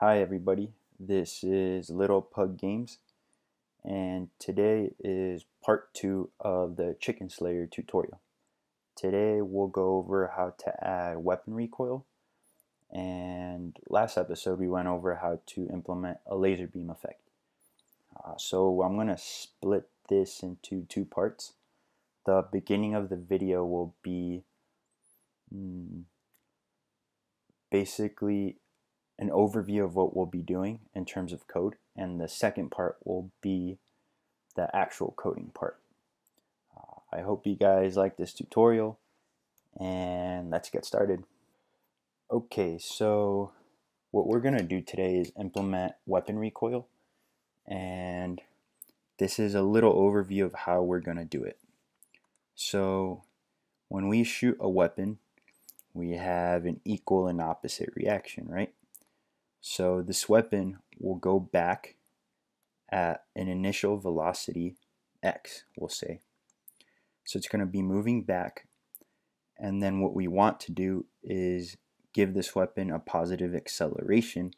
Hi everybody, this is Little Pug Games and today is part 2 of the Chicken Slayer tutorial. Today we'll go over how to add weapon recoil and last episode we went over how to implement a laser beam effect. Uh, so I'm going to split this into two parts. The beginning of the video will be mm, basically an overview of what we'll be doing in terms of code, and the second part will be the actual coding part. Uh, I hope you guys like this tutorial, and let's get started. Okay, so what we're going to do today is implement weapon recoil, and this is a little overview of how we're going to do it. So when we shoot a weapon, we have an equal and opposite reaction, right? So this weapon will go back at an initial velocity x, we'll say. So it's going to be moving back. And then what we want to do is give this weapon a positive acceleration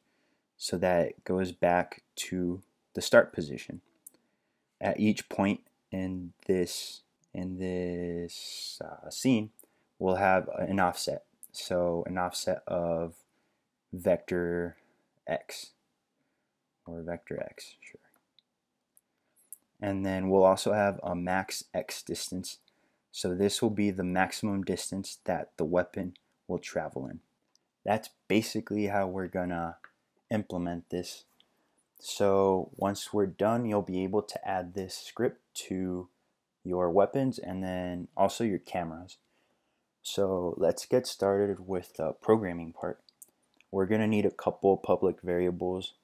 so that it goes back to the start position. At each point in this in this uh, scene, we'll have an offset. So an offset of vector x or vector x, sure. And then we'll also have a max x distance. So this will be the maximum distance that the weapon will travel in. That's basically how we're gonna implement this. So once we're done, you'll be able to add this script to your weapons and then also your cameras. So let's get started with the programming part we're going to need a couple public variables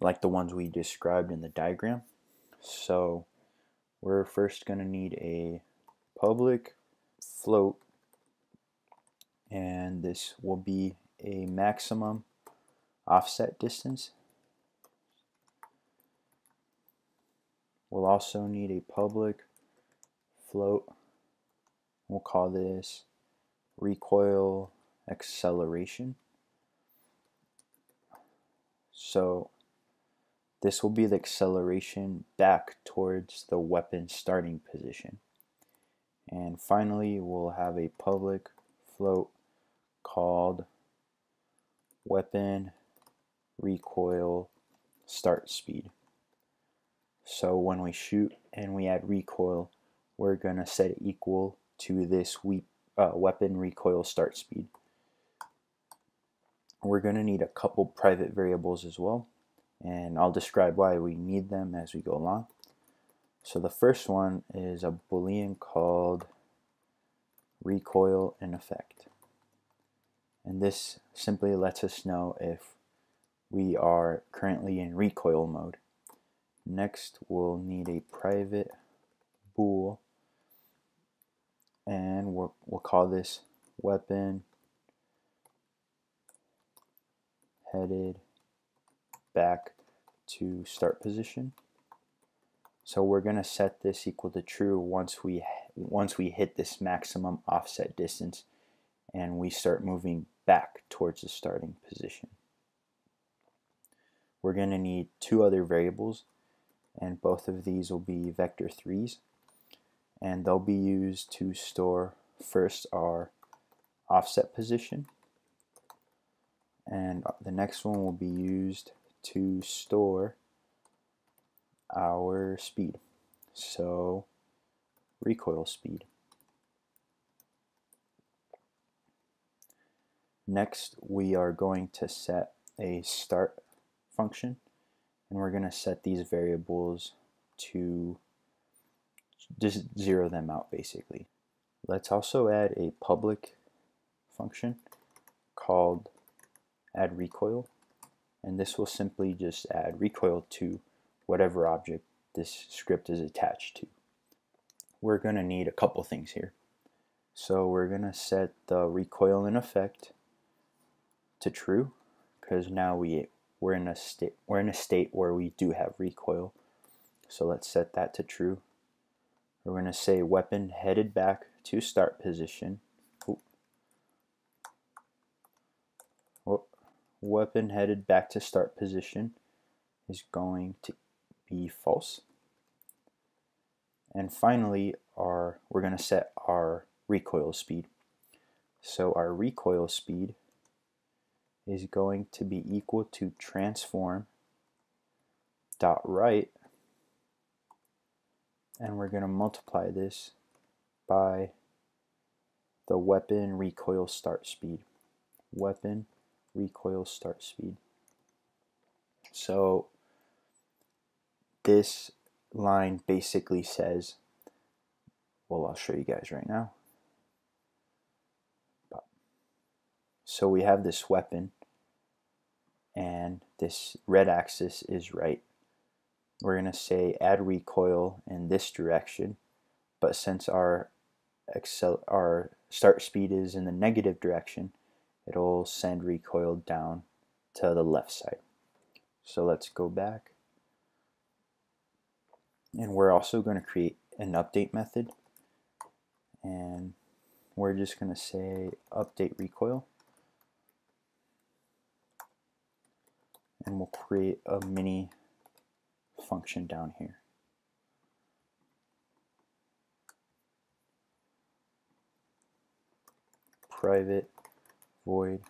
like the ones we described in the diagram. So we're first going to need a public float and this will be a maximum offset distance. We'll also need a public float. We'll call this recoil acceleration. So this will be the acceleration back towards the weapon starting position. And finally, we'll have a public float called weapon recoil start speed. So when we shoot and we add recoil, we're going to set it equal to this we, uh, weapon recoil start speed we're going to need a couple private variables as well and I'll describe why we need them as we go along. So the first one is a boolean called recoil in effect and this simply lets us know if we are currently in recoil mode. Next we'll need a private bool and we'll, we'll call this weapon headed back to start position. So we're going to set this equal to true once we once we hit this maximum offset distance and we start moving back towards the starting position. We're going to need two other variables and both of these will be vector 3s and they'll be used to store first our offset position and the next one will be used to store our speed. So recoil speed. Next we are going to set a start function. And we're going to set these variables to just zero them out basically. Let's also add a public function called add recoil and this will simply just add recoil to whatever object this script is attached to. We're going to need a couple things here. So we're going to set the recoil in effect to true because now we we're in a state we're in a state where we do have recoil. So let's set that to true. We're going to say weapon headed back to start position weapon headed back to start position is going to be false. And finally, our we're going to set our recoil speed. So our recoil speed is going to be equal to transform dot right and we're going to multiply this by the weapon recoil start speed. Weapon recoil start speed. So this line basically says, well, I'll show you guys right now. So we have this weapon and this red axis is right. We're going to say add recoil in this direction, but since our accel our start speed is in the negative direction, it'll send recoil down to the left side. So let's go back. And we're also going to create an update method. And we're just going to say update recoil. And we'll create a mini function down here. Private void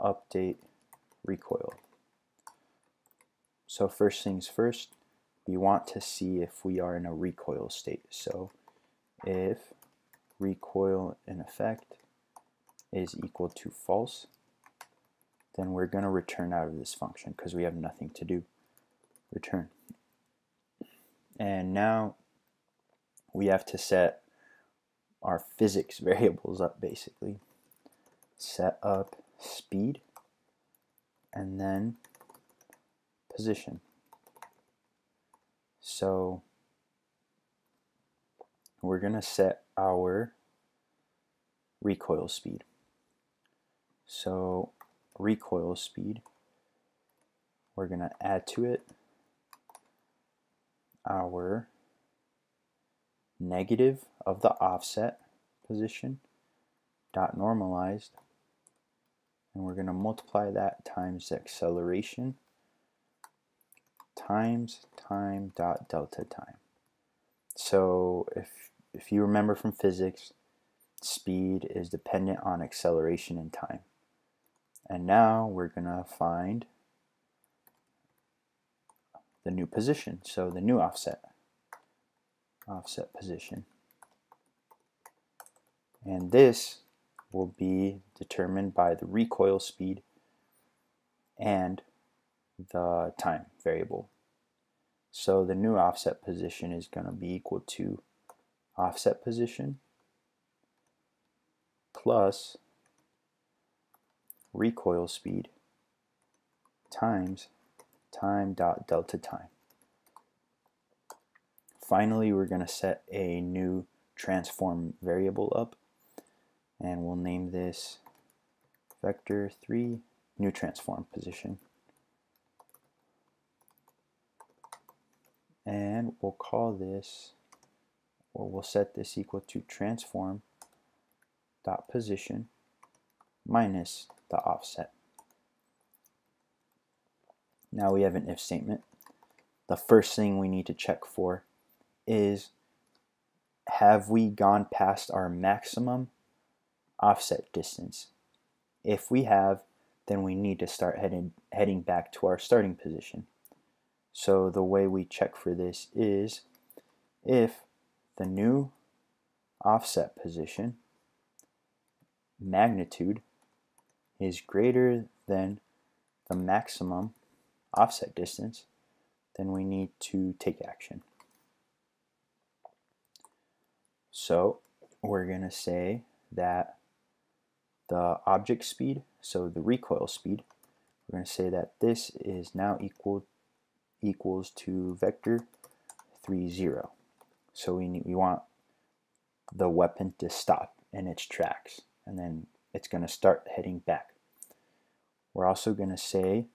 update recoil. So first things first, we want to see if we are in a recoil state. So if recoil in effect is equal to false, then we're going to return out of this function because we have nothing to do. Return. And now we have to set our physics variables up basically. Set up speed and then position. So we're going to set our recoil speed. So recoil speed, we're going to add to it our negative of the offset position dot normalized and we're going to multiply that times the acceleration times time dot delta time. So if, if you remember from physics, speed is dependent on acceleration and time. And now we're going to find the new position, so the new offset, offset position. And this will be determined by the recoil speed and the time variable. So the new offset position is going to be equal to offset position plus recoil speed times time dot delta time. Finally, we're going to set a new transform variable up and we'll name this vector 3 new transform position. and we'll call this or we'll set this equal to transform dot position minus the offset. Now we have an if statement. The first thing we need to check for is have we gone past our maximum offset distance? If we have, then we need to start heading, heading back to our starting position. So the way we check for this is if the new offset position magnitude is greater than the maximum offset distance, then we need to take action. So we're going to say that the object speed, so the recoil speed, we're going to say that this is now equal equals to vector 3, 0. So we, need, we want the weapon to stop in its tracks and then it's going to start heading back. We're also going to say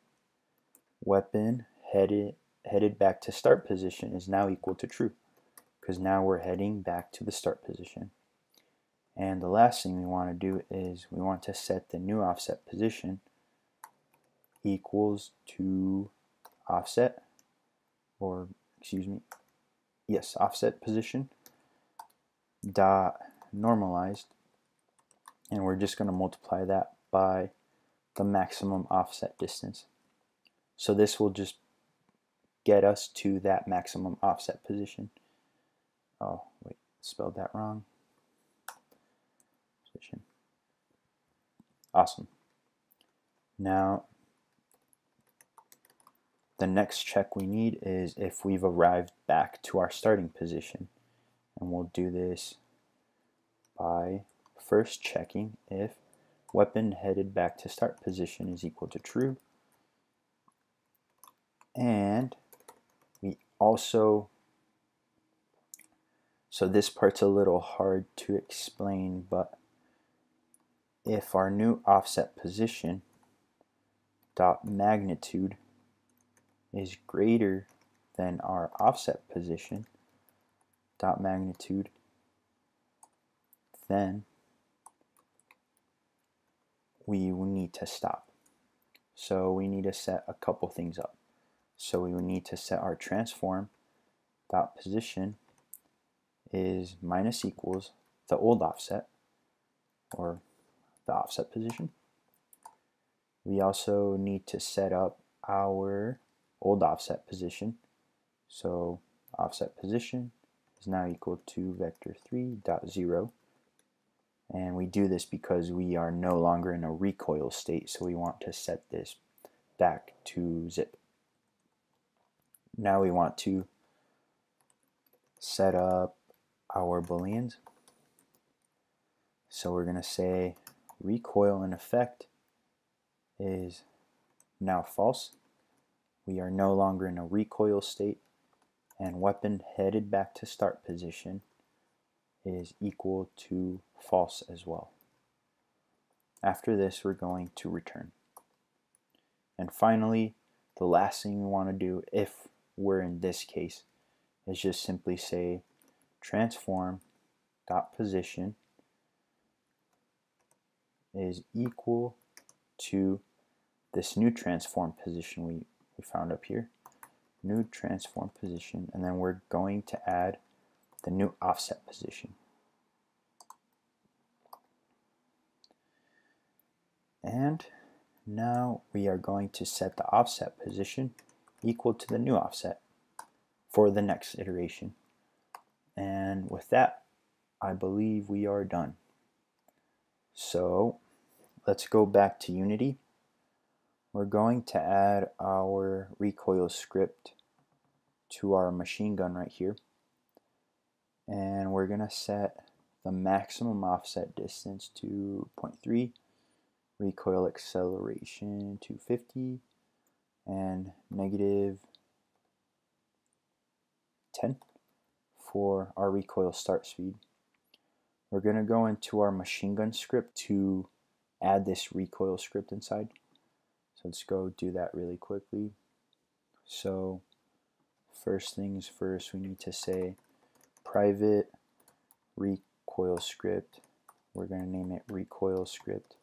weapon headed, headed back to start position is now equal to true because now we're heading back to the start position. And the last thing we want to do is we want to set the new offset position equals to offset, or excuse me, yes, offset position dot normalized, and we're just going to multiply that by the maximum offset distance. So this will just get us to that maximum offset position. Oh, wait, spelled that wrong. Position. Awesome. Now, the next check we need is if we've arrived back to our starting position. And we'll do this by first checking if weapon headed back to start position is equal to true. And we also, so this part's a little hard to explain, but if our new offset position dot magnitude is greater than our offset position dot magnitude, then we need to stop. So we need to set a couple things up. So we need to set our transform dot position is minus equals the old offset or the offset position. We also need to set up our old offset position. So offset position is now equal to vector 3 dot 0 and we do this because we are no longer in a recoil state so we want to set this back to zip now we want to set up our booleans so we're going to say recoil in effect is now false we are no longer in a recoil state and weapon headed back to start position is equal to false as well. After this, we're going to return. And finally, the last thing we want to do if we're in this case is just simply say transform dot position is equal to this new transform position we, we found up here new transform position and then we're going to add the new offset position. And now we are going to set the offset position equal to the new offset for the next iteration. And with that, I believe we are done. So let's go back to Unity. We're going to add our recoil script to our machine gun right here and we're gonna set the maximum offset distance to 0.3 recoil acceleration to 50 and negative 10 for our recoil start speed we're gonna go into our machine gun script to add this recoil script inside so let's go do that really quickly so first things first we need to say private recoil script. We're going to name it recoil script.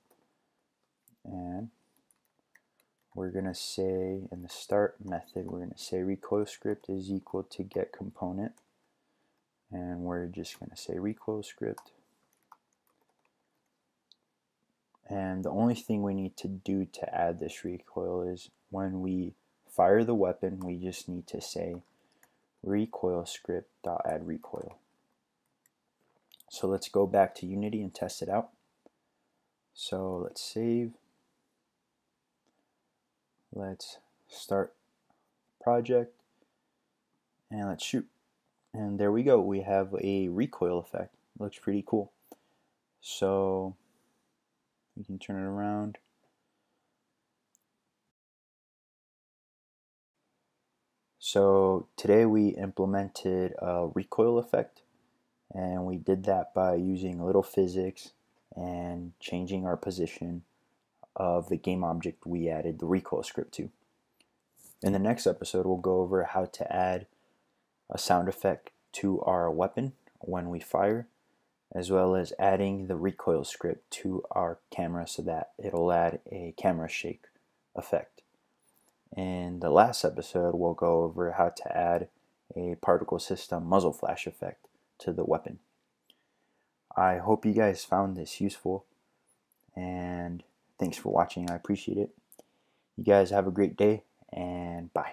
And we're going to say in the start method, we're going to say recoil script is equal to get component. And we're just going to say recoil script. And the only thing we need to do to add this recoil is when we fire the weapon, we just need to say recoil script dot add recoil. So let's go back to Unity and test it out. So let's save. Let's start project and let's shoot. And there we go. We have a recoil effect. Looks pretty cool. So we can turn it around. So today we implemented a recoil effect and we did that by using a little physics and changing our position of the game object we added the recoil script to. In the next episode we'll go over how to add a sound effect to our weapon when we fire as well as adding the recoil script to our camera so that it'll add a camera shake effect. in the last episode, we'll go over how to add a particle system muzzle flash effect to the weapon. I hope you guys found this useful and thanks for watching. I appreciate it. You guys have a great day and bye.